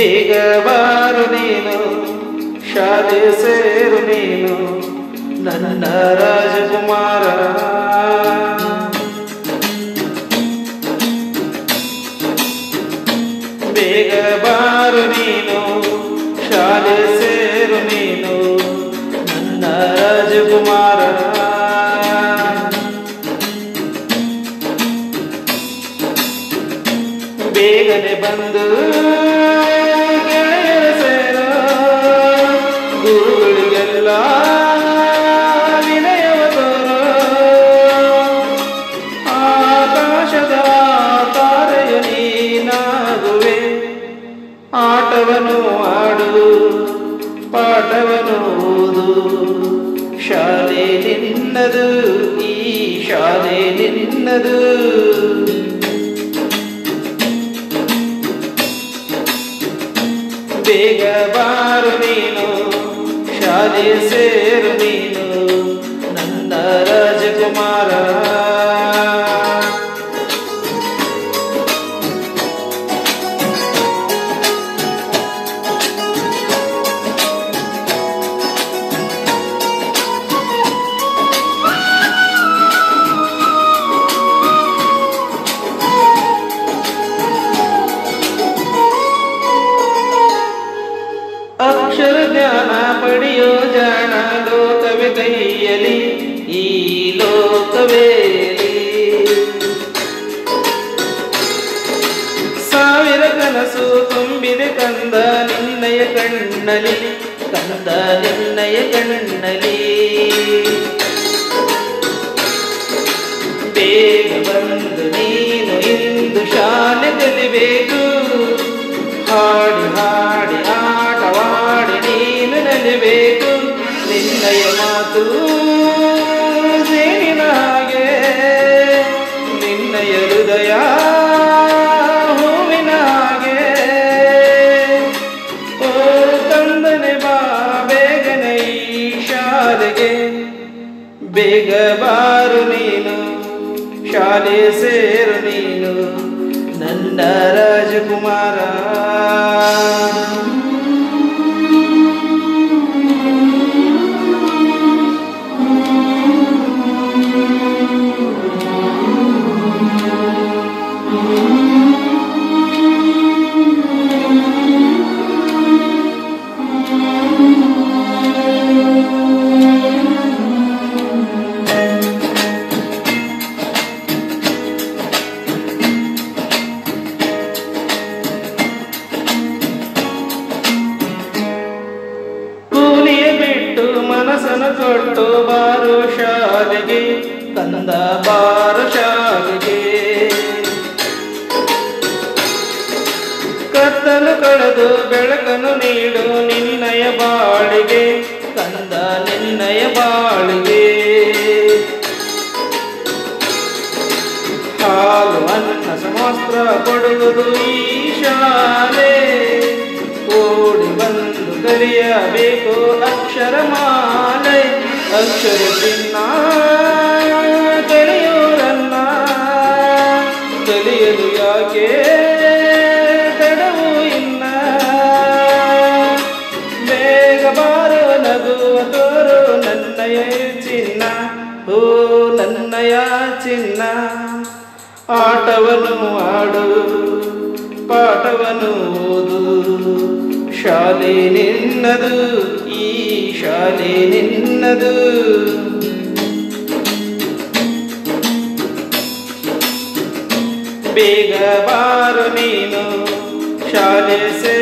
ಬೇಗ ಬಾರು ನೀನು, ಶಾಲೆ ಸೇರು ನೀನು, ನನ್ನ ರಾಜಕುಮಾರ ಬೇಗ ಬಾರು ನೀನು, ಶಾಲೆ ಸೇರು ನೀನು, ನನ್ನ ರಾಜಕುಮಾರ ಬೇಗನೆ ಬಂದು ಆಟವನ್ನು ಆಡು ಪಾಠವನ್ನು ಓದು ಶಾಲೆ ನಿನ್ನದು ಈ ಶಾಲೆ ನಿನ್ನದು. ಬೇಗ ಬಾರು ನೀನು. ಶಾಲೆ ಸೇರು ನೀನು ನನ್ನ ರಾಜಕುಮಾರ ಕೈಯಲಿ ಈ ಲೋಕವೇಲಿ? ಸಾವಿರ ಕನಸು ತುಂಬಿದೆ ಕಂದ ನಿನ್ನಯ ಕಣ್ಣಲಿ ಕಂದ ನಿನ್ನಯ ಕಣ್ಣಲಿ ಬೇಗ ಬಂದು ನೀನು ಇಂದು ಶಾಲೆ ಕಲಿಬೇಕು ಹಾಡಿ ಹಾಡಿ ಆಟವಾಡಿ ನೀನು ನಲಿಬೇಕು. ನಿನ್ನಯ ಮಾತು ಜೇನಿನ ಹಾಗೆ, ನಿನ್ನಯ ಹೃದಯ ಹೂವಿನ ಹಾಗೆ. ಓ ತಂದನೆ ಬಾ, ಬೇಗನೆ ಈ ಶಾಲೆಗೆ. ಬೇಗ ಬಾರು ನೀನು, ಶಾಲೆ ಸೇರು ನೀನು. ನನ್ನ ರಾಜಕುಮಾರ ಬಿಟ್ಟು ಮನಸ್ಸನ್ನು ಕೊಟ್ಟು ಬಾರು ಶಾಲೆಗೆ ತಂದ ಬಾರು ಶಾಲೆಗೆ ಕತ್ತಲು ಕಳೆದು ಬೆಳಕನ್ನು ನೀಡು ನಿನ್ನಯ ಬಾಳಿಗೆ, ತಂದ ನಿನ್ನಯ ಬಾಳಿಗೆ. ಹಾಲು, ಅನ್ನ ಸಮಸ್ತ್ರ ಕೊಡುವುದು ಈ ಶಾಲೆ. ಬಂದು ಕಲಿಯಬೇಕು ಅಕ್ಷರ ಮಾಲೆ ಅಕ್ಷರ ಚಿನ್ನ ಕಲಿಯೋರನ್ನ. ಕಲಿಯಲು ಯಾಕೆ ತಡವು ಇನ್ನ ಬೇಗ ಬಾರೋ ನಗುವ ತೋರು ನನ್ನಯ ಚಿನ್ನ. ಓ ನನ್ನಯ ಚಿನ್ನ. ಆಟವನ್ನು ಆಡು, ಪಾಠವನ್ನು ಓದು. ಶಾಲೆ ನಿನ್ನದು ಈ ಶಾಲೆ ನಿನ್ನದು. ಬೇಗ ಬಾರು ನೀನು ಶಾಲೆ ನೀನು